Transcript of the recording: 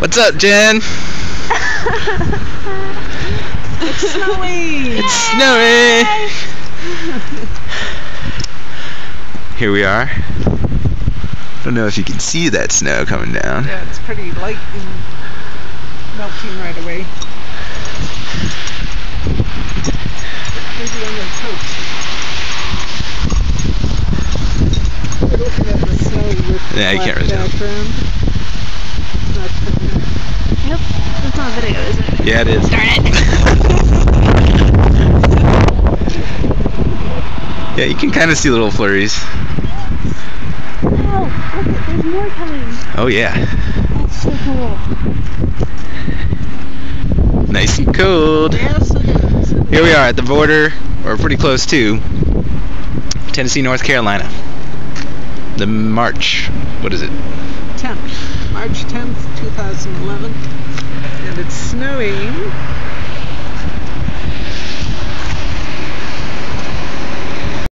What's up, Jen? It's snowing! It's snowing! Here we are. I don't know if you can see that snow coming down. Yeah, it's pretty light and melting right away. Maybe on the coat. We're looking at the snow with Yeah, you black can't really tell. background. It's not coming. Nope, that's not a video, is it? Yeah, it is. Darn it. Yeah, you can kind of see little flurries. Oh, look, there's more coming. Oh yeah, That's so cool. nice and cold. Yes, it is. Here we are at the border, or pretty close to Tennessee, North Carolina. The March, what is it? 10th, March 10th, 2011. It's snowing